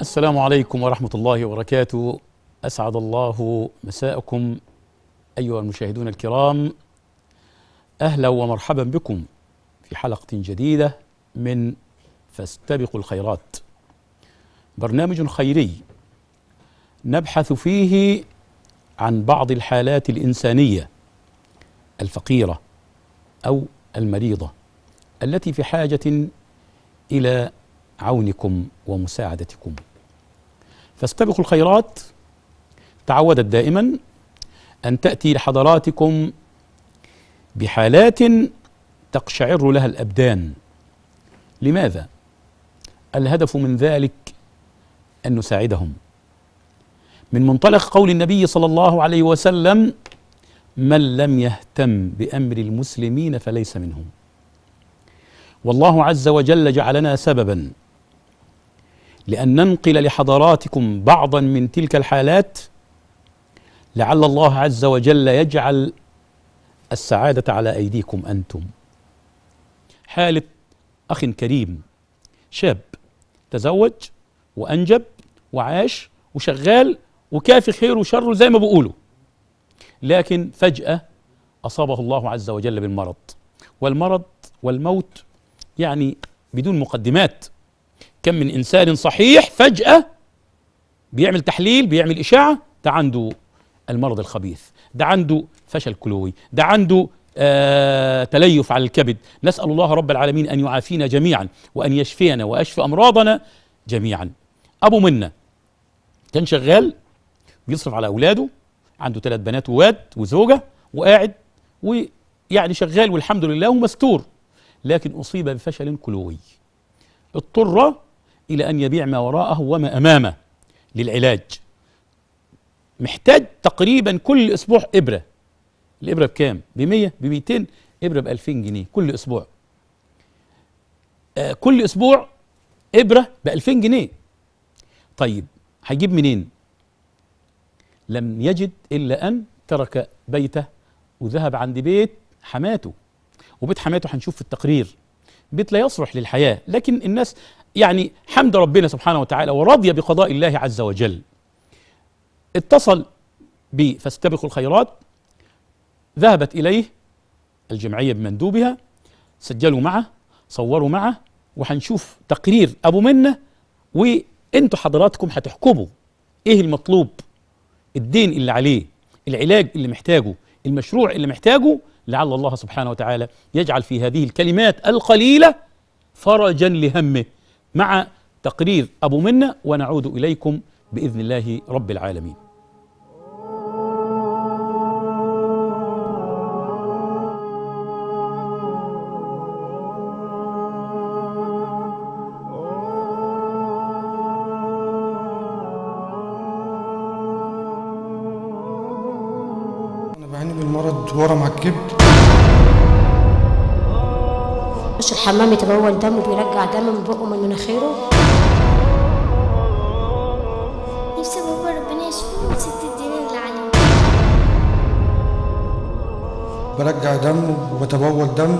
السلام عليكم ورحمة الله وبركاته. أسعد الله مساءكم أيها المشاهدون الكرام. أهلا ومرحبا بكم في حلقة جديدة من فاستبقوا الخيرات. برنامج خيري نبحث فيه عن بعض الحالات الإنسانية الفقيرة أو المريضة التي في حاجة إلى عونكم ومساعدتكم. فاستبقوا الخيرات. تعودت دائما أن تأتي لحضراتكم بحالات تقشعر لها الأبدان. لماذا؟ الهدف من ذلك أن نساعدهم. من منطلق قول النبي صلى الله عليه وسلم من لم يهتم بأمر المسلمين فليس منهم. والله عز وجل جعلنا سببا لأن ننقل لحضراتكم بعضا من تلك الحالات لعل الله عز وجل يجعل السعادة على أيديكم أنتم. حاله أخ كريم شاب تزوج وأنجب وعاش وشغال وكافي خير وشر زي ما بيقولوا. لكن فجأة أصابه الله عز وجل بالمرض. والمرض والموت يعني بدون مقدمات. كم من إنسان صحيح فجأة بيعمل تحليل بيعمل إشاعة ده عنده المرض الخبيث ده عنده فشل كلوي ده عنده آه تليف على الكبد. نسأل الله رب العالمين أن يعافينا جميعا وأن يشفينا ويشفي أمراضنا جميعا. أبو منا كان شغال بيصرف على أولاده عنده ثلاث بنات وواد وزوجة وقاعد ويعني شغال والحمد لله ومستور لكن أصيب بفشل كلوي. اضطر إلى أن يبيع ما وراءه وما أمامه للعلاج. محتاج تقريبا كل أسبوع إبرة. الإبرة بكام؟ ب 100 ب 200 إبرة ب 2000 جنيه كل أسبوع. آه كل أسبوع إبرة ب 2000 جنيه. طيب هيجيب منين؟ لم يجد إلا أن ترك بيته وذهب عند بيت حماته. وبيت حماته هنشوف في التقرير. بيت لا يصلح للحياة لكن الناس يعني حمد ربنا سبحانه وتعالى ورضي بقضاء الله عز وجل. اتصل بفاستبقوا الخيرات. ذهبت إليه الجمعية بمندوبها سجلوا معه صوروا معه وهنشوف تقرير أبو منة وإنتوا حضراتكم هتحكموا إيه المطلوب؟ الدين اللي عليه العلاج اللي محتاجه المشروع اللي محتاجه لعل الله سبحانه وتعالى يجعل في هذه الكلمات القليلة فرجا لهمه. مع تقرير أبو منة ونعود إليكم بإذن الله رب العالمين. ورم على الكبد الحمام يتبول دم وبيرجع دم من بقه من مناخيره نفسي بابا ربنا يشفيه وست الدين اللي عليه برجع دم وبتبول دم.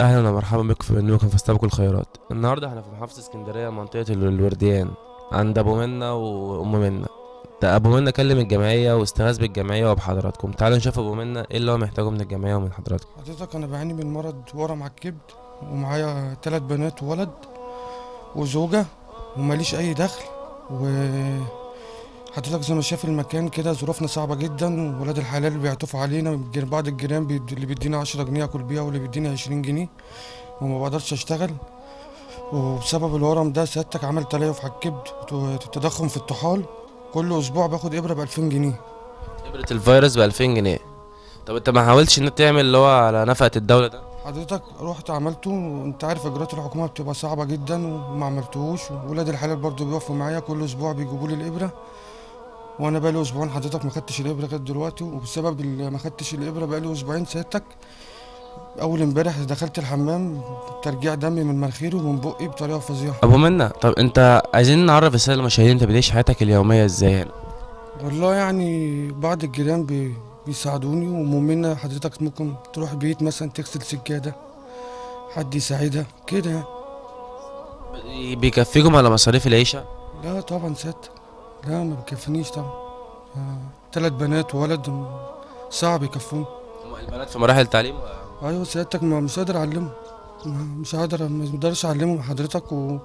أهلا ومرحبا بكم في برنامجكم فاستبقوا الخيرات النهارده إحنا في محافظة اسكندرية منطقة ال- الورديان عند أبو منة وأم ده أبو منة كلم الجمعية واستغاث بالجمعية وبحضراتكم. تعالوا نشوف أبو منة إيه اللي هو محتاجه من الجمعية ومن حضراتكم؟ حضرتك أنا بعاني من مرض ورم على الكبد ومعايا ثلاث بنات وولد وزوجة وماليش أي دخل و حضرتك زي ما شايف المكان كده ظروفنا صعبة جدا وولاد الحلال بيعطفوا علينا بعض الجيران بيد- اللي بيدينا عشرة جنيه اكل بيها واللي بيديني عشرين جنيه وما بقدرش أشتغل. وبسبب الورم ده سيادتك عمل تليف على الكبد وت- تضخم في الطحال. كل أسبوع باخد إبرة ب 2000 جنيه. إبرة الفيروس ب 2000 جنيه. طب أنت ما حاولتش ان انت تعمل اللي هو على نفقة الدولة ده؟ حضرتك رحت عملته وأنت عارف إجراءات الحكومة بتبقى صعبة جدا وما عملتهوش. وولاد الحلال برضو بيقفوا معايا كل أسبوع بيجيبوا لي الإبرة. وأنا بقالي أسبوعين حضرتك ما خدتش الابره لغايه دلوقتي وبسبب اللي ما خدتش الابره بقالي أسبوعين سيادتك. اول امبارح دخلت الحمام ترجيع دم من مناخيري ومن بقي بطريقه فظيعه. ابو منى طب انت عايزين نعرف الساده المشاهدين انت بتعيش حياتك اليومية إزاي؟ والله يعني بعض الجيران بي بيساعدوني ومؤمنة حضرتك ممكن تروح بيت مثلا تغسل سجادة حد يساعدها كده يعني. بيكفيكم على مصاريف العيشة؟ لا طبعا سيادتك. لا ما بيكفينيش طبعا. آه. تلات بنات وولد صعب يكفوني البنات في مراحل تعليم أيوه سيادتك ما مش قادر أعلمهم. مش قادر ما أقدرش أعلمهم حضرتك و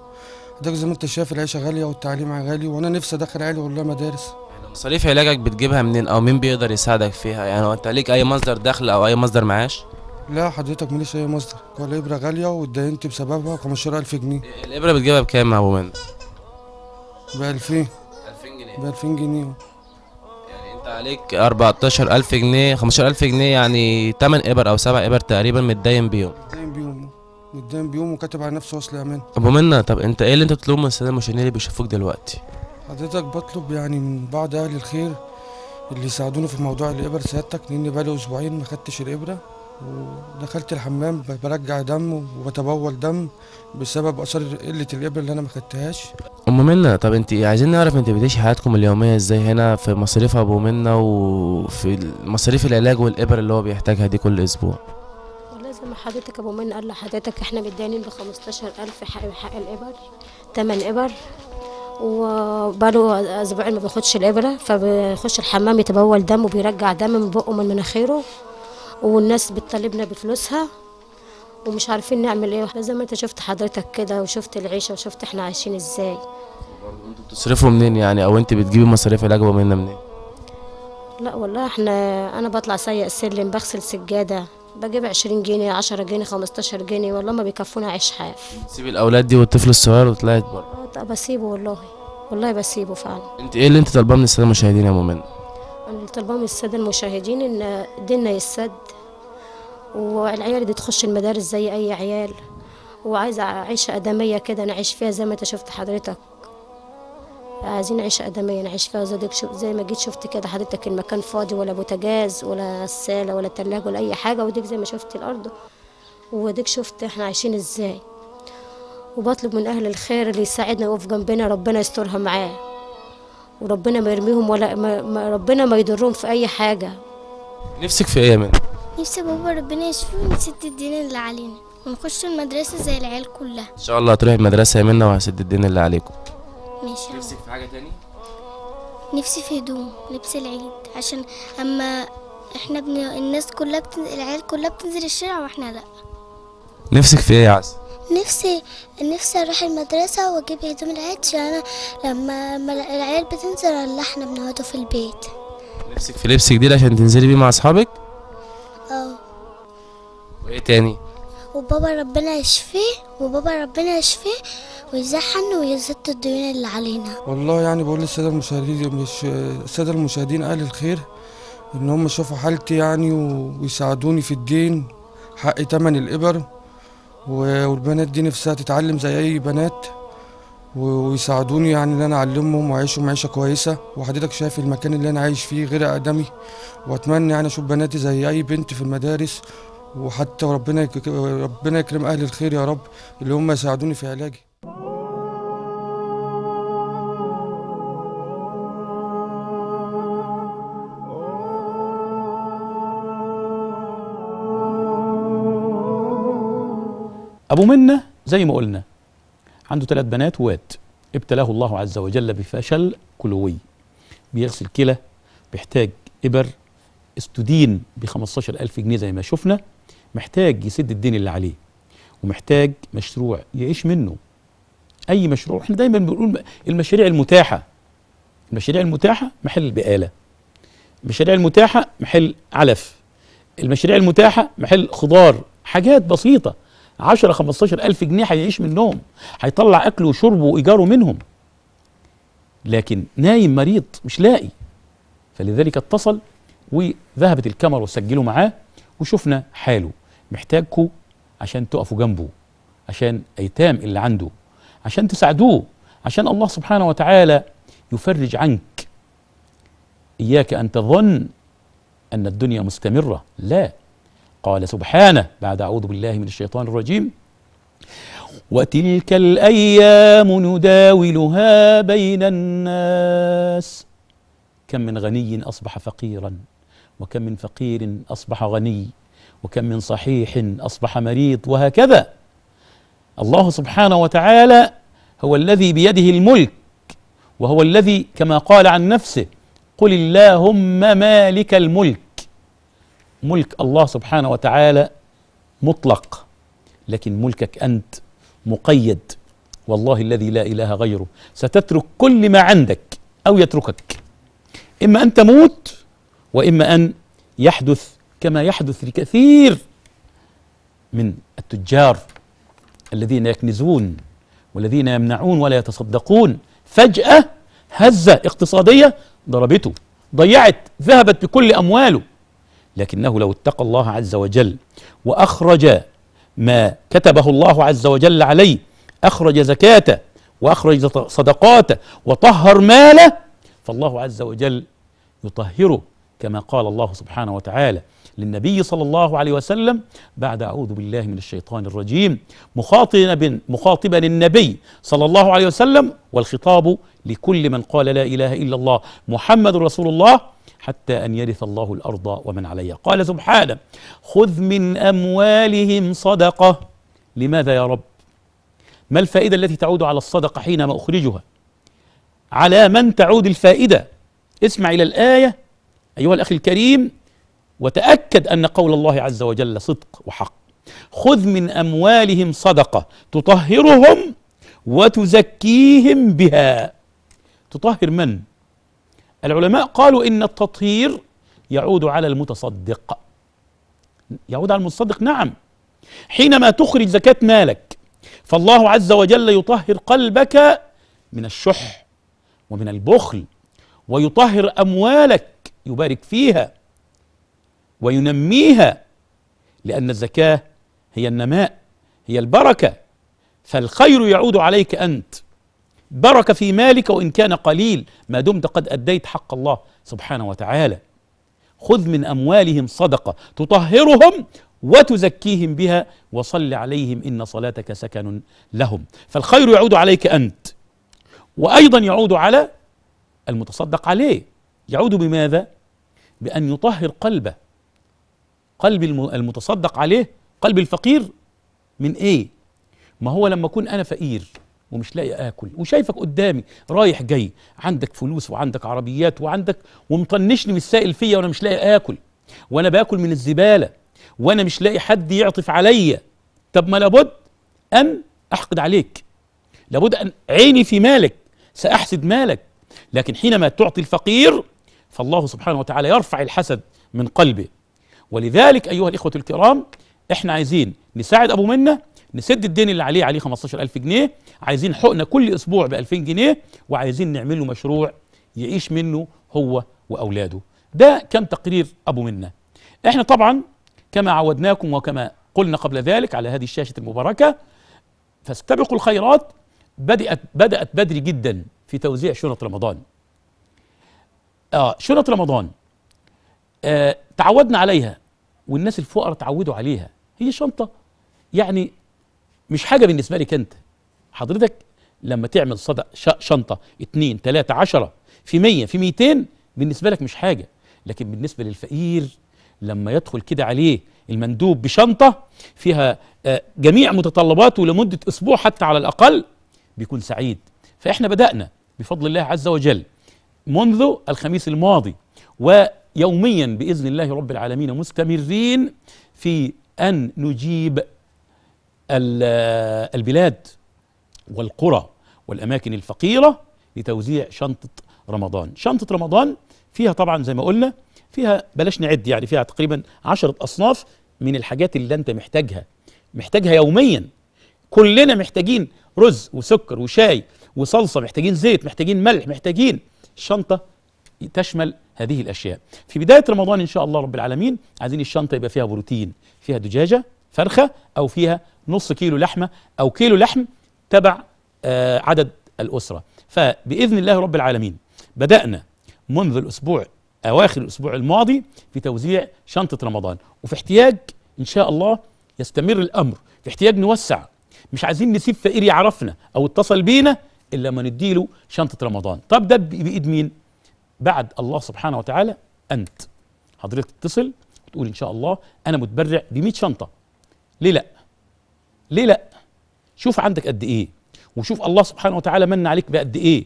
حضرتك زي ما أنت شايف العيشة غالية والتعليم غالي وأنا نفسي أدخل عيالي والله مدارس. مصاريف علاجك بتجيبها منين؟ أو مين بيقدر يساعدك فيها؟ يعني هو أنت ليك أي مصدر دخل أو أي مصدر معاش؟ لا حضرتك ماليش أي مصدر. ولا ابره غالية واتدينت بسببها 15000 جنيه. الإبرة بتجيبها بكام يا أبو من ب 2000 2000 جنيه ب 2000 جنيه يعني أنت عليك 14000 جنيه 15000 جنيه يعني 8 إبر أو 7 إبر تقريبا متدين بيهم. متدين بيهم متدين بيهم وكاتب على نفسه وصل أمان. أبو منى طب أنت إيه اللي أنت بتطلبه من الساده المشاهدين اللي بيشوفوك دلوقتي؟ حضرتك بطلب يعني من بعض أهل الخير اللي يساعدوني في موضوع الإبر. سيادتك لاني بقالي أسبوعين ما خدتش الإبرة. ودخلت الحمام برجع دم وبتبول دم بسبب أثر قلة الابره اللي أنا ما خدتهاش. أم منى طب أنت عايزين نعرف أنت بتعيشي حياتكم اليومية إزاي هنا في مصاريف أبو منى وفي مصاريف العلاج والإبر اللي هو بيحتاجها دي كل أسبوع؟ والله زي ما حضرتك أبو من قال لحضرتك إحنا متدينين ب 15000 حق حق الإبر 8 إبر وبقاله أسبوعين ما بياخدش الإبرة فبيخش الحمام يتبول دم وبيرجع دم من بقه من مناخيره. والناس بتطالبنا بفلوسها ومش عارفين نعمل إيه. زي ما انت شفت حضرتك كده وشفت العيشة وشفت إحنا عايشين إزاي. بتصرفوا منين يعني؟ أو انت بتجيبي مصاريف ابو منى منين؟ لا والله إحنا أنا بطلع سيء السلم بغسل سجادة بجيب 20 جنيه 10 جنيه 15 جنيه والله ما بيكفونا عيش حاف تسيبي الأولاد دي والطفل الصغير وتطلعي بره آه بسيبه والله والله بسيبه فعلا. انت إيه اللي انت طالباه من الساده المشاهدين يا ابو من السادة المشاهدين إن ديننا يسد والعيال دي تخش المدارس زي أي عيال وعايزة عيشه أدمية كده نعيش فيها زي ما أنت شفت حضرتك. عايزين عيشه أدمية نعيش فيها زي, زي ما جيت شفت كده حضرتك المكان فاضي ولا بوتاجاز ولا غساله ولا تلاجة ولا أي حاجة وديك زي ما شفت الأرض. وديك شفت إحنا عايشين إزاي. وبطلب من أهل الخير اللي يساعدنا ويقف جنبنا ربنا يسترها معاه. وربنا ما يرميهم ولا ما ما ربنا ما يضرهم في أي حاجة. نفسك في إيه يا منى؟ نفسي بابا ربنا يشفيه ونسد الدين اللي علينا ونخش المدرسة زي العيال كلها. إن شاء الله هتروحي المدرسة يا منى وهسد الدين اللي عليكم. ماشي يا في حاجة تاني. نفسي في هدوم لبس العيد عشان أما إحنا بن... الناس كلها بتن... العيال كلها بتنزل الشارع وإحنا لأ. نفسك في إيه يا عسل؟ نفسي نفسي أروح المدرسة وأجيب هدوم العيد عشان أنا لما لما العيال بتنزل اللي إحنا بنقعدوا في البيت. نفسك في لبس جديد عشان تنزلي بيه مع أصحابك؟ آه. وإيه تاني؟ وبابا ربنا يشفيه وبابا ربنا يشفيه ويزحن ويزد الديون اللي علينا. والله يعني بقول للسادة المشاهدين مش السادة المشاهدين أهل الخير إن هم يشوفوا حالتي يعني ويساعدوني في الدين حق تمن الإبر. و- والبنات دي نفسها تتعلم زي أي بنات ويساعدوني يعني إن أنا أعلمهم وأعيشهم عيشة كويسة. وحضرتك شايف المكان اللي أنا عايش فيه غير آدمي. وأتمنى يعني أشوف بناتي زي أي بنت في المدارس. وحتى ربنا ربنا يكرم أهل الخير يا رب اللي هم يساعدوني في علاجي. أبو منة زي ما قلنا عنده ثلاث بنات وواد. ابتلاه الله عز وجل بفشل كلوي. بيغسل كلى بيحتاج إبر استدين ب 15000 جنيه زي ما شفنا. محتاج يسد الدين اللي عليه ومحتاج مشروع يعيش منه. أي مشروع؟ إحنا دايما بنقول المشاريع المتاحة. المشاريع المتاحة محل بقالة. المشاريع المتاحة محل علف. المشاريع المتاحة محل خضار. حاجات بسيطة. 10 15 ألف جنيه هيعيش منهم هيطلع أكله وشربه وإيجاره منهم. لكن نايم مريض مش لاقي. فلذلك اتصل وذهبت الكاميرا وسجلوا معاه وشفنا حاله. محتاجكم عشان تقفوا جنبه عشان أيتام اللي عنده عشان تساعدوه عشان الله سبحانه وتعالى يفرج عنك. إياك أن تظن أن الدنيا مستمرة. لا. قال سبحانه بعد أعوذ بالله من الشيطان الرجيم. وتلك الأيام نداولها بين الناس. كم من غني أصبح فقيرا وكم من فقير أصبح غني وكم من صحيح أصبح مريض وهكذا. الله سبحانه وتعالى هو الذي بيده الملك وهو الذي كما قال عن نفسه قل اللهم مالك الملك. ملك الله سبحانه وتعالى مطلق لكن ملكك أنت مقيد. والله الذي لا إله غيره. ستترك كل ما عندك أو يتركك. إما أن تموت وإما أن يحدث كما يحدث لكثير من التجار الذين يكنزون والذين يمنعون ولا يتصدقون. فجأة هزة اقتصادية ضربته ضيعت ذهبت بكل أمواله. لكنه لو اتقى الله عز وجل وأخرج ما كتبه الله عز وجل عليه أخرج زكاته وأخرج صدقاته وطهر ماله فالله عز وجل يطهره كما قال الله سبحانه وتعالى للنبي صلى الله عليه وسلم بعد أعوذ بالله من الشيطان الرجيم مخاطبا مخاطبا النبي صلى الله عليه وسلم والخطاب لكل من قال لا إله إلا الله محمد رسول الله حتى أن يرث الله الأرض ومن عليها. قال سبحانه خذ من أموالهم صدقة. لماذا يا رب؟ ما الفائدة التي تعود على الصدقة حينما أخرجها؟ على من تعود الفائدة؟ اسمع إلى الآية. أيها الأخي الكريم وتأكد أن قول الله عز وجل صدق وحق. خذ من أموالهم صدقة تطهرهم وتزكيهم بها. تطهر من؟ العلماء قالوا إن التطهير يعود على المتصدق. يعود على المتصدق نعم. حينما تخرج زكاة مالك فالله عز وجل يطهر قلبك من الشح ومن البخل ويطهر أموالك يبارك فيها وينميها لأن الزكاة هي النماء هي البركة. فالخير يعود عليك أنت. بركة في مالك وإن كان قليل. ما دمت قد أديت حق الله سبحانه وتعالى. خذ من أموالهم صدقة. تطهرهم وتزكيهم بها وصل عليهم إن صلاتك سكن لهم. فالخير يعود عليك أنت. وأيضا يعود على المتصدق عليه. يعود بماذا؟ بأن يطهر قلبه. قلب المتصدق عليه. قلب الفقير من إيه؟ ما هو لما أكون أنا فقير. ومش لاقي آكل. وشايفك قدامي رايح جاي عندك فلوس وعندك عربيات وعندك ومطنشني مش سائل فيا وأنا مش لاقي آكل. وأنا باكل من الزبالة وأنا مش لاقي حد يعطف عليا. طب ما لابد أن أحقد عليك. لابد أن عيني في مالك سأحسد مالك. لكن حينما تعطي الفقير فالله سبحانه وتعالى يرفع الحسد من قلبه. ولذلك أيها الإخوة الكرام إحنا عايزين نساعد أبو منة نسد الدين اللي عليه عليه 15000 جنيه. عايزين حقنة كل أسبوع ب 2000 جنيه وعايزين نعمل له مشروع يعيش منه هو وأولاده. ده كان تقرير أبو منة. إحنا طبعا كما عودناكم وكما قلنا قبل ذلك على هذه الشاشة المباركة فاستبقوا الخيرات. بدأت بدأت بدري جدا في توزيع شنط رمضان. آه شنط رمضان. آه تعودنا عليها والناس الفقراء تعودوا عليها. هي شنطة. يعني مش حاجة بالنسبة لك أنت. حضرتك لما تعمل صدق شنطة اتنين تلاتة عشرة في مية في ميتين بالنسبة لك مش حاجة. لكن بالنسبة للفقير لما يدخل كده عليه المندوب بشنطة فيها آه جميع متطلباته لمدة أسبوع حتى على الأقل بيكون سعيد. فإحنا بدأنا بفضل الله عز وجل منذ الخميس الماضي و يوميا بإذن الله رب العالمين مستمرين في أن نجيب البلاد والقرى والأماكن الفقيرة لتوزيع شنطة رمضان. شنطة رمضان فيها طبعا زي ما قلنا فيها بلاش نعد يعني فيها تقريبا عشرة أصناف من الحاجات اللي أنت محتاجها. محتاجها يوميا. كلنا محتاجين رز وسكر وشاي وصلصة محتاجين زيت محتاجين ملح محتاجين شنطة تشمل هذه الأشياء. في بداية رمضان إن شاء الله رب العالمين عايزين الشنطة يبقى فيها بروتين فيها دجاجة فرخة أو فيها نص كيلو لحمة أو كيلو لحم تبع آه عدد الأسرة. فبإذن الله رب العالمين بدأنا منذ الأسبوع أواخر الأسبوع الماضي في توزيع شنطة رمضان. وفي احتياج إن شاء الله يستمر الأمر. في احتياج نوسع. مش عايزين نسيب فقير يعرفنا أو اتصل بينا إلا ما نديله شنطة رمضان. طب ده بإيد مين؟ بعد الله سبحانه وتعالى أنت. حضرتك تتصل وتقول إن شاء الله أنا متبرع ب 100 شنطة. ليه لأ؟ ليه لا؟ شوف عندك قد إيه وشوف الله سبحانه وتعالى من عليك بقد إيه.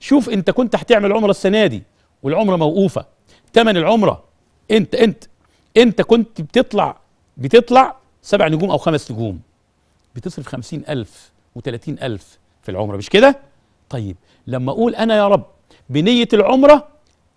شوف أنت كنت هتعمل عمرة السنة دي والعمرة موقوفة. ثمن العمرة أنت أنت أنت كنت بتطلع بتطلع سبع نجوم أو خمس نجوم. بتصرف خمسين ألف وثلاثين ألف في العمرة مش كده؟ طيب لما أقول أنا يا رب بنية العمرة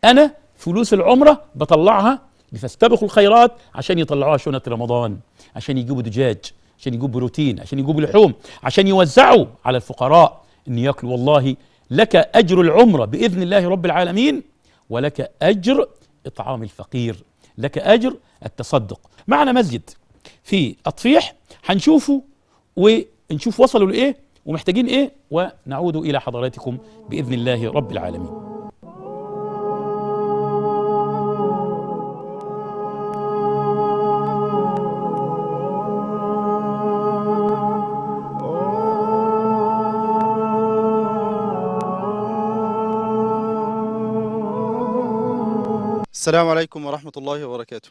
أنا فلوس العمرة بطلعها لفاستبقوا الخيرات عشان يطلعوها شنة رمضان عشان يجيبوا دجاج عشان يجيبوا بروتين عشان يجيبوا لحوم عشان يوزعوا على الفقراء إن ياكلوا. والله لك أجر العمرة بإذن الله رب العالمين ولك أجر إطعام الفقير لك أجر التصدق. معنا مسجد في اطفيح هنشوفه ونشوف وصلوا لإيه ومحتاجين إيه ونعود إلى حضراتكم بإذن الله رب العالمين. السلام عليكم ورحمة الله وبركاته.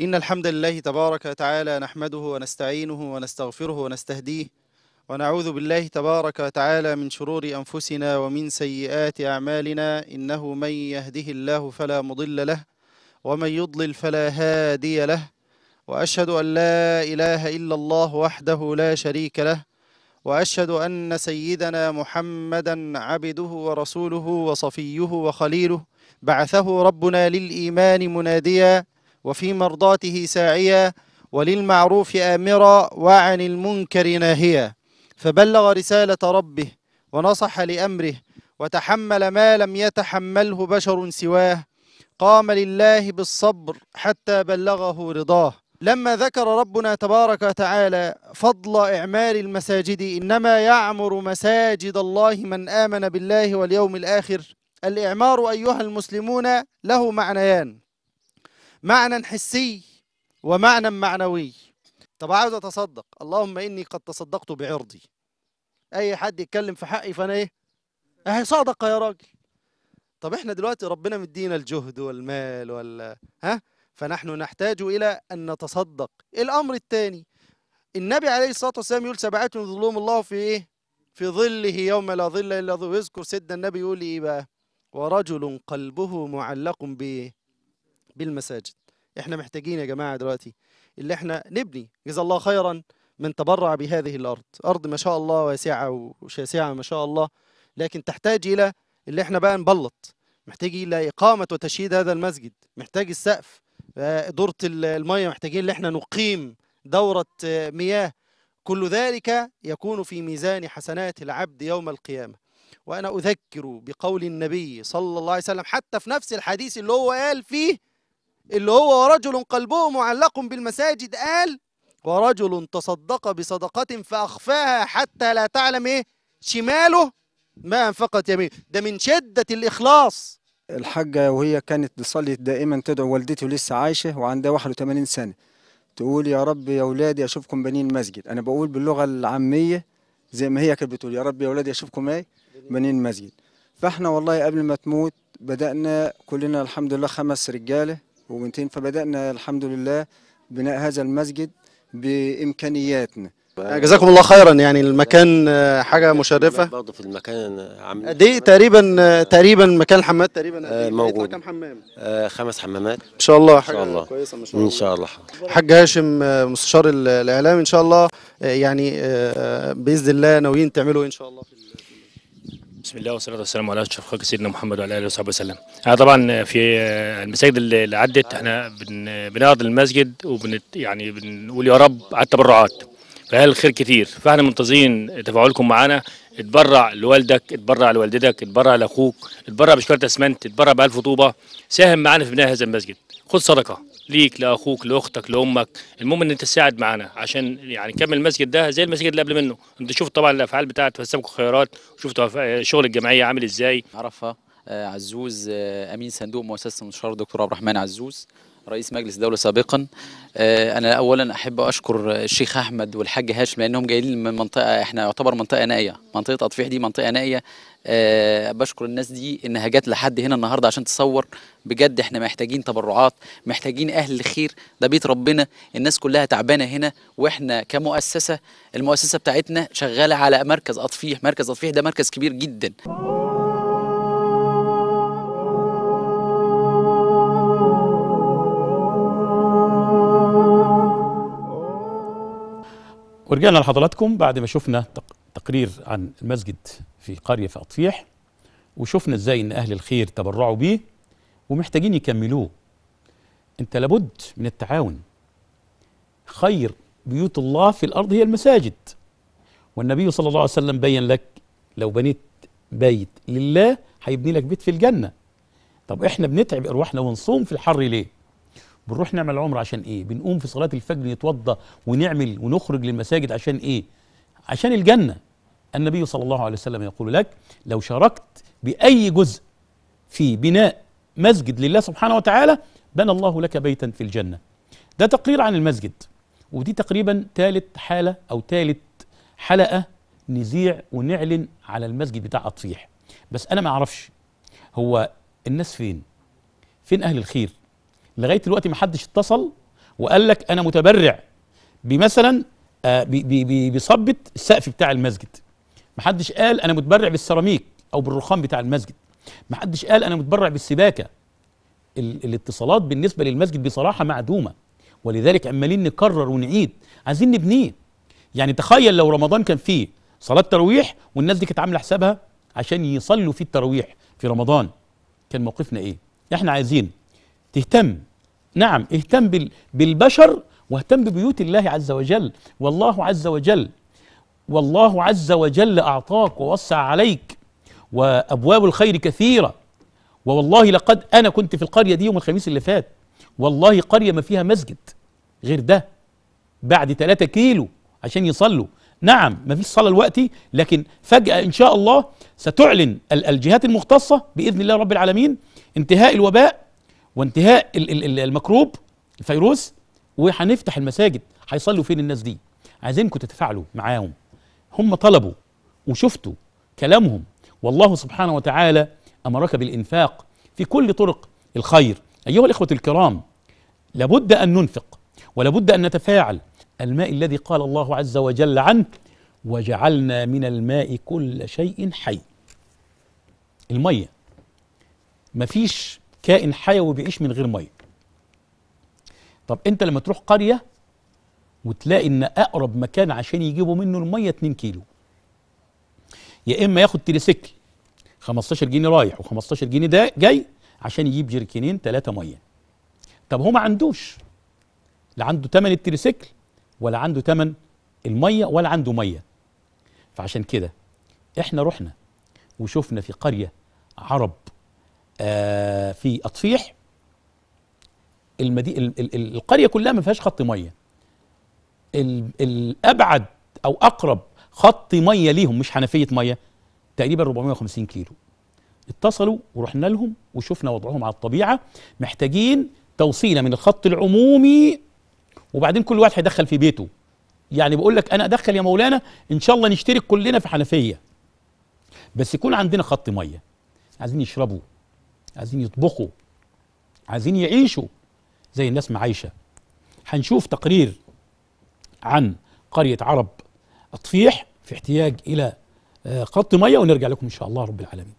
إن الحمد لله تبارك وتعالى نحمده ونستعينه ونستغفره ونستهديه ونعوذ بالله تبارك وتعالى من شرور أنفسنا ومن سيئات أعمالنا إنه من يهده الله فلا مضل له ومن يضلل فلا هادي له وأشهد أن لا إله إلا الله وحده لا شريك له وأشهد أن سيدنا محمدا عبده ورسوله وصفيه وخليله بعثه ربنا للإيمان مناديا وفي مرضاته ساعيا وللمعروف آمرا وعن المنكر ناهيا. فبلغ رسالة ربه ونصح لأمره وتحمل ما لم يتحمله بشر سواه. قام لله بالصبر حتى بلغه رضاه. لما ذكر ربنا تبارك وتعالى فضل إعمار المساجد إنما يعمر مساجد الله من آمن بالله واليوم الآخر الإعمار أيها المسلمون له معنيان. معنى حسي ومعنى معنوي. طب عاوز أتصدق. اللهم إني قد تصدقت بعرضي. أي حد يتكلم في حقي فأنا إيه؟ أهي صادقة يا راجل. طب إحنا دلوقتي ربنا مدينا الجهد والمال وال ها؟ فنحن نحتاج إلى أن نتصدق. الأمر الثاني النبي عليه الصلاة والسلام يقول سبعة ظلهم الله في إيه؟ في ظله يوم لا ظل إلا ظله يذكر سيدنا النبي يقول إيه بقى؟ ورجل قلبه معلق بالمساجد. إحنا محتاجين يا جماعة دلوقتي اللي إحنا نبني جزا الله خيرا من تبرع بهذه الأرض. أرض ما شاء الله واسعة وشاسعة ما شاء الله لكن تحتاج إلى اللي إحنا بقى نبلط. محتاج إلى إقامة وتشييد هذا المسجد. محتاج السقف آه، دورة ال- المية. محتاجين اللي إحنا نقيم دورة آه، مياه. كل ذلك يكون في ميزان حسنات العبد يوم القيامة. وأنا أذكر بقول النبي صلى الله عليه وسلم حتى في نفس الحديث اللي هو قال فيه اللي هو ورجل قلبه معلق بالمساجد قال ورجل تصدق بصدقة فأخفاها حتى لا تعلم إيه؟ شماله ما أنفقت يمينه. ده من شدة الإخلاص. الحاجة وهي كانت تصلي دائما تدعو والدتي لسه عايشة وعندها 81 سنة. تقول يا رب يا أولادي أشوفكم بنين مسجد. أنا بقول باللغة العامية زي ما هي كانت بتقول يا رب يا أولادي أشوفكم إيه؟ بنين مسجد فإحنا والله قبل ما تموت بدأنا كلنا الحمد لله خمس رجالة وبنتين فبدأنا الحمد لله بناء هذا المسجد بإمكانياتنا. جزاكم الله خيرا. يعني المكان آه، حاجة مشرفة؟ برضه في المكان عامل دي تقريبا آه، تقريبا مكان حماد تقريبا قد آه، إيه؟ موجود. كام حمام؟ خمس حمامات. إن شاء الله. شاء حاجة الله. كويسة ما شاء الله. ان شاء الله. حاج هاشم مستشار ال- الإعلام إن شاء الله يعني بإذن الله ناويين تعملوا إيه إن شاء الله. بسم الله والصلاة والسلام على أشرف خلق سيدنا محمد وعلى آله وصحبه وسلم. إحنا طبعا في المساجد اللي عدت إحنا بن بنعرض المسجد وبن يعني بنقول يا رب على التبرعات. فهل الخير كتير فإحنا منتظرين تفاعلكم معانا. اتبرع لوالدك اتبرع لوالدتك اتبرع لأخوك اتبرع بشكاره أسمنت اتبرع بألف طوبة. ساهم معانا في بناء هذا المسجد. خد صدقة. ليك لأخوك لأختك لأمك. المهم إن أنت تساعد معانا عشان يعني نكمل المسجد ده زي المسجد اللي قبل منه. أنت شفت طبعا الأفعال بتاعت فسابكم خيرات وشفتوا أف- شغل الجمعيه عامل إزاي. عرفة آه، عزوز آه، أمين صندوق مؤسسة المستشار الدكتور عبد الرحمن عزوز رئيس مجلس دولة سابقا. آه، أنا أولا أحب أشكر الشيخ أحمد والحاج هاشم لأنهم جايين من منطقة إحنا يعتبر منطقة نائية. منطقة أطفيح دي منطقة نائية. آه بشكر الناس دي إنها جت لحد هنا النهارده عشان تصور. بجد إحنا محتاجين تبرعات محتاجين أهل الخير ده بيت ربنا. الناس كلها تعبانة هنا وإحنا كمؤسسة المؤسسة بتاعتنا شغالة على مركز أطفيح. مركز أطفيح ده مركز كبير جدا. ورجعنا لحضراتكم بعد ما شفنا تقرير عن المسجد في قرية في أطفيح وشفنا إزاي إن أهل الخير تبرعوا بيه ومحتاجين يكملوه. أنت لابد من التعاون. خير بيوت الله في الأرض هي المساجد. والنبي صلى الله عليه وسلم بين لك لو بنيت بيت لله هيبني لك بيت في الجنة. طب إحنا بنتعب أرواحنا ونصوم في الحر ليه؟ بنروح نعمل عمرة عشان إيه؟ بنقوم في صلاة الفجر نتوضى ونعمل ونخرج للمساجد عشان إيه؟ عشان الجنة. النبي صلى الله عليه وسلم يقول لك لو شاركت بأي جزء في بناء مسجد لله سبحانه وتعالى بنى الله لك بيتا في الجنة. ده تقرير عن المسجد. ودي تقريبا ثالث حالة أو ثالث حلقة نذيع ونعلن على المسجد بتاع أطفيح. بس أنا ما أعرفش هو الناس فين؟ فين أهل الخير؟ لغاية دلوقتي ما حدش اتصل وقال لك أنا متبرع بمثلا آه، بصبة السقف بتاع المسجد. محدش قال أنا متبرع بالسيراميك أو بالرخام بتاع المسجد. محدش قال أنا متبرع بالسباكة. ال- الاتصالات بالنسبة للمسجد بصراحة معدومة. ولذلك عمالين نكرر ونعيد. عايزين نبنيه. يعني تخيل لو رمضان كان فيه صلاة تراويح والناس دي كانت عاملة حسابها عشان يصلوا فيه التراويح في رمضان. كان موقفنا إيه؟ إحنا عايزين تهتم. نعم اهتم بال- بالبشر واهتم ببيوت الله عز وجل. والله عز وجل والله عز وجل أعطاك ووسع عليك وأبواب الخير كثيرة. ووالله لقد أنا كنت في القرية دي يوم الخميس اللي فات. والله قرية ما فيها مسجد غير ده بعد 3 كيلو عشان يصلوا. نعم ما فيش صلاة دلوقتي لكن فجأة إن شاء الله ستعلن ال- الجهات المختصة بإذن الله رب العالمين انتهاء الوباء وانتهاء ال- ال- ال- المكروب الفيروس وهنفتح المساجد. هيصلوا فين الناس دي؟ عايزينكم تتفاعلوا معاهم. هم طلبوا وشفتوا كلامهم. والله سبحانه وتعالى أمرك بالإنفاق في كل طرق الخير. أيها الإخوة الكرام لابد أن ننفق ولابد أن نتفاعل. الماء الذي قال الله عز وجل عنه وجعلنا من الماء كل شيء حي المية. مفيش كائن حيوي بيعيش من غير مية. طب أنت لما تروح قرية وتلاقي إن أقرب مكان عشان يجيبوا منه المية 2 كيلو. يا إما ياخد تريسيكل 15 جنيه رايح و15 جنيه ده جاي عشان يجيب جركنين ثلاثة مية. طب هو ما عندوش. لا عنده ثمن التريسيكل ولا عنده ثمن المية ولا عنده مية. فعشان كده إحنا رحنا وشفنا في قرية عرب آه في أطفيح. المدي... ال... ال... ال- القرية كلها ما فيهاش خط مية. الأبعد أو أقرب خط مية ليهم مش حنفية مية تقريبا 450 كيلو. اتصلوا ورحنا لهم وشفنا وضعهم على الطبيعة محتاجين توصيلة من الخط العمومي وبعدين كل واحد هيدخل في بيته. يعني بقول لك أنا أدخل يا مولانا إن شاء الله نشترك كلنا في حنفية. بس يكون عندنا خط مية. عايزين يشربوا عايزين يطبخوا عايزين يعيشوا زي الناس ما عايشه هنشوف تقرير عن قرية عرب اطفيح في احتياج إلى آه، خط مية ونرجع لكم إن شاء الله رب العالمين.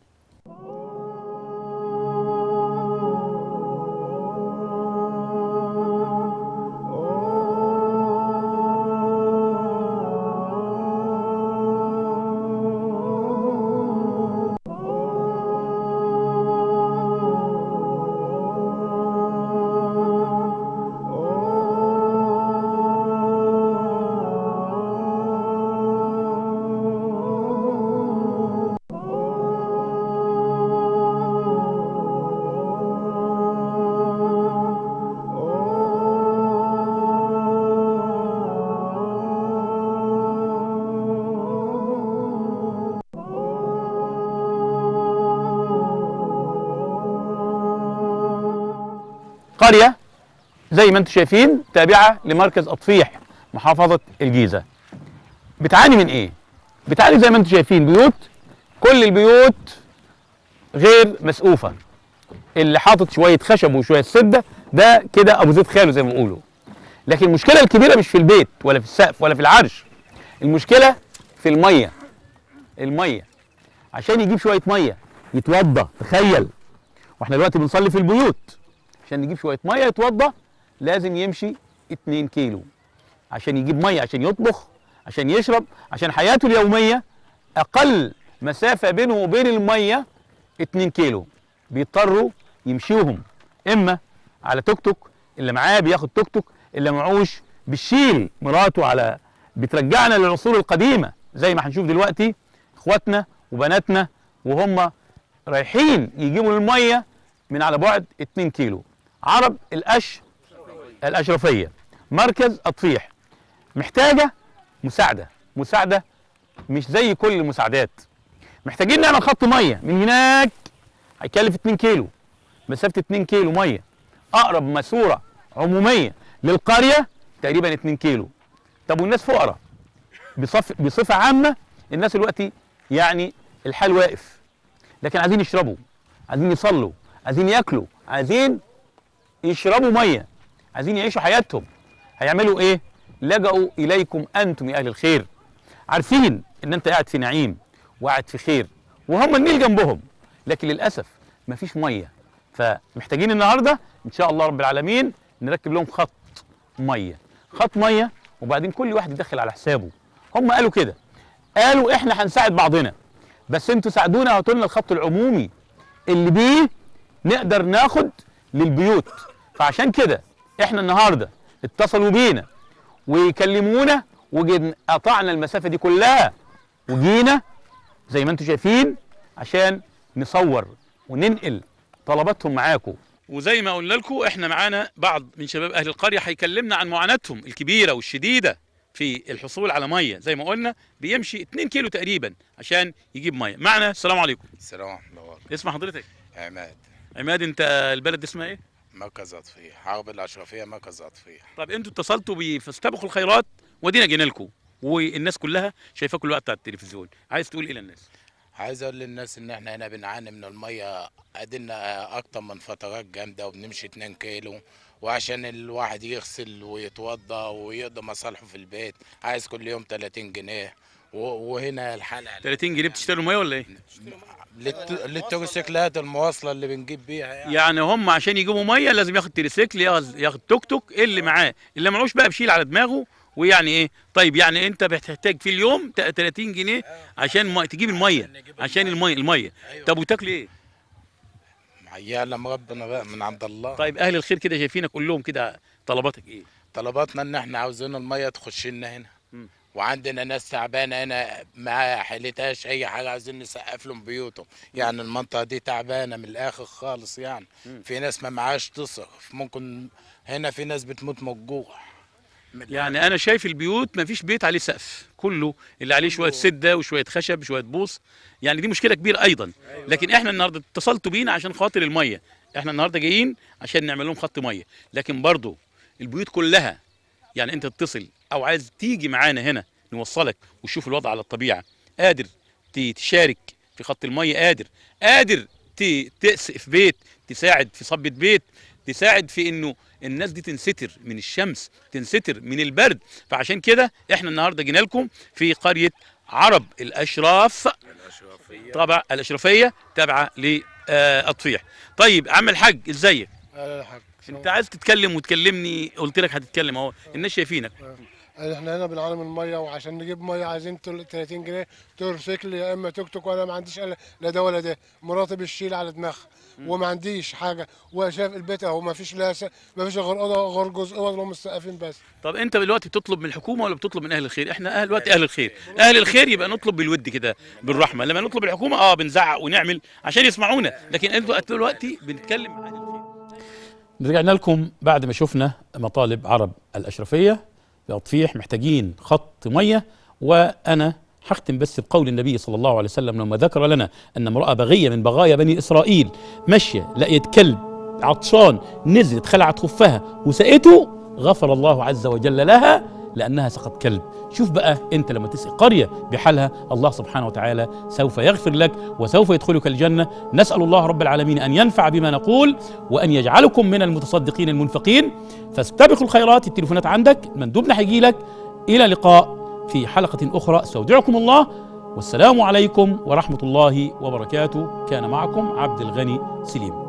قرية زي ما أنتم شايفين تابعة لمركز أطفيح محافظة الجيزة. بتعاني من إيه؟ بتعاني زي ما أنتم شايفين بيوت كل البيوت غير مسقوفة. اللي حاطط شوية خشب وشوية سدة ده كده أبو زيد خاله زي ما بيقولوا. لكن المشكلة الكبيرة مش في البيت ولا في السقف ولا في العرش. المشكلة في المية. المية. عشان يجيب شوية مية يتوضى تخيل. وإحنا دلوقتي بنصلي في البيوت. عشان نجيب شوية مية يتوضى لازم يمشي 2 كيلو. عشان يجيب مية عشان يطبخ عشان يشرب عشان حياته اليومية أقل مسافة بينه وبين المية 2 كيلو. بيضطروا يمشيوهم إما على توك توك اللي معاه بياخد توك توك اللي معوش بتشيل مراته على بترجعنا للعصور القديمة. زي ما هنشوف دلوقتي إخواتنا وبناتنا وهم رايحين يجيبوا المية من على بعد 2 كيلو. عرب القش الأشرفية. مركز اطفيح محتاجة مساعدة. مساعدة مش زي كل المساعدات. محتاجين نعمل خط مية. من هناك هيكلف 2 كيلو. مسافة 2 كيلو مية. أقرب ماسوره عمومية للقرية تقريبا 2 كيلو. طب والناس فقراء. بصف بصفة عامة الناس دلوقتي يعني الحال واقف. لكن عايزين يشربوا عايزين يصلوا عايزين ياكلوا عايزين يشربوا مية. عايزين يعيشوا حياتهم. هيعملوا إيه؟ لجأوا إليكم أنتم يا أهل الخير. عارفين إن أنت قاعد في نعيم وقاعد في خير وهم النيل جنبهم. لكن للأسف مفيش مية. فمحتاجين النهارده إن شاء الله رب العالمين نركب لهم خط مية. خط مية وبعدين كل واحد يدخل على حسابه. هم قالوا كده. قالوا إحنا هنساعد بعضنا. بس أنتوا ساعدونا هاتوا لنا الخط العمومي اللي بيه نقدر ناخد للبيوت. فعشان كده إحنا النهارده اتصلوا بينا ويكلمونا وجينا قطعنا المسافة دي كلها وجينا زي ما أنتم شايفين عشان نصور وننقل طلباتهم معاكم. وزي ما قلنا لكم إحنا معانا بعض من شباب أهل القرية هيكلمنا عن معاناتهم الكبيرة والشديدة في الحصول على مية. زي ما قلنا بيمشي 2 كيلو تقريبا عشان يجيب مية. معنا السلام عليكم. السلام ورحمة الله اسم حضرتك. عماد. عماد انت البلد اسمها إيه؟ مركز أطفية حرب الأشرفية مركز أطفية طب أنتوا اتصلتوا بفاستبقوا الخيرات ودينا جينا لكم والناس كلها شايفاكم الوقت على التلفزيون. عايز تقول إيه للناس؟ عايز أقول للناس إن إحنا هنا بنعاني من المية قعدنا أكتر من فترات جامدة وبنمشي 2 كيلو وعشان الواحد يغسل ويتوضى ويقضي مصالحه في البيت عايز كل يوم 30 جنيه. وهنا الحالة 30 جنيه بتشتروا ميه ولا إيه؟ للت- للتروسيكلات المواصلة اللي بنجيب بيها يعني. يعني هم عشان يجيبوا مية لازم ياخد تريسيكل ياخد توك توك اللي معاه. اللي معوش بقى بشيل على دماغه ويعني إيه؟ طيب يعني أنت بتحتاج في اليوم ت- 30 جنيه عشان ما تجيب المية عشان المية. المية طب وتاكل إيه؟ يعلم ربنا بقى من عند الله. طيب أهل الخير كده شايفينك قول لهم كده طلباتك إيه؟ طلباتنا إن إحنا عاوزين المية تخش لنا هنا. وعندنا ناس تعبانة هنا ما حلتهاش أي حاجة عايزين نسقف لهم بيوتهم. يعني المنطقة دي تعبانة من الآخر خالص يعني. مم. في ناس ما معاش تصرف. ممكن هنا في ناس بتموت من الجوع. يعني أنا شايف البيوت ما فيش بيت عليه سقف. كله اللي عليه شوية سدة وشوية خشب وشوية بوص. يعني دي مشكلة كبيرة أيضا. لكن إحنا النهارده اتصلتوا بينا عشان خاطر المية. إحنا النهارده جايين عشان نعمل لهم خط مية. لكن برضو البيوت كلها يعني أنت تتصل أو عايز تيجي معانا هنا نوصلك وتشوف الوضع على الطبيعة. قادر تشارك في خط المية قادر قادر تسقف بيت تساعد في صبة بيت تساعد في إنه الناس دي تنستر من الشمس تنستر من البرد. فعشان كده إحنا النهارده جينا لكم في قرية عرب الأشراف طبعا الاشرفيه تابعة لاطفيح طيب عم الحاج إزيك؟ أهلا يا حاج. أنت عايز تتكلم وتكلمني؟ قلت لك هتتكلم أهو. الناس شايفينك. إحنا هنا بنعاني من المية وعشان نجيب مية عايزين تل- 30 جنيه. تورسيكل يا إما توك توك وأنا ما عنديش إلا لا ده ولا ده. مراتي بتشيل على دماغها. وما عنديش حاجة. وشايف البيت أهو ما فيش لا ما فيش غير أوضة غير جزء أوضة اللي هم مستقفين بس. طب أنت دلوقتي بتطلب من الحكومة ولا بتطلب من أهل الخير؟ إحنا أهل دلوقتي أهل الخير. أهل الخير يبقى نطلب بالود كده بالرحمة. لما نطلب الحكومة آه بنزعق ونعمل عشان يسمعونا. لكن أنتوا دلوقتي بنتكلم عن الخير. رجعنا لكم بعد ما شفنا مطالب عرب الأشرفية. بأطفيح محتاجين خط مية وأنا هختم بس بقول النبي صلى الله عليه وسلم لما ذكر لنا أن امرأة بغية من بغايا بني إسرائيل ماشية لقيت كلب عطشان نزلت خلعت خفها وسقته غفر الله عز وجل لها لأنها سقط كلب. شوف بقى أنت لما تسقي قرية بحالها الله سبحانه وتعالى سوف يغفر لك وسوف يدخلك الجنة. نسأل الله رب العالمين أن ينفع بما نقول وأن يجعلكم من المتصدقين المنفقين. فاستبقوا الخيرات التليفونات عندك مندوبنا هيجي لك إلى لقاء في حلقة أخرى. استودعكم الله. والسلام عليكم ورحمة الله وبركاته. كان معكم عبد الغني سليم.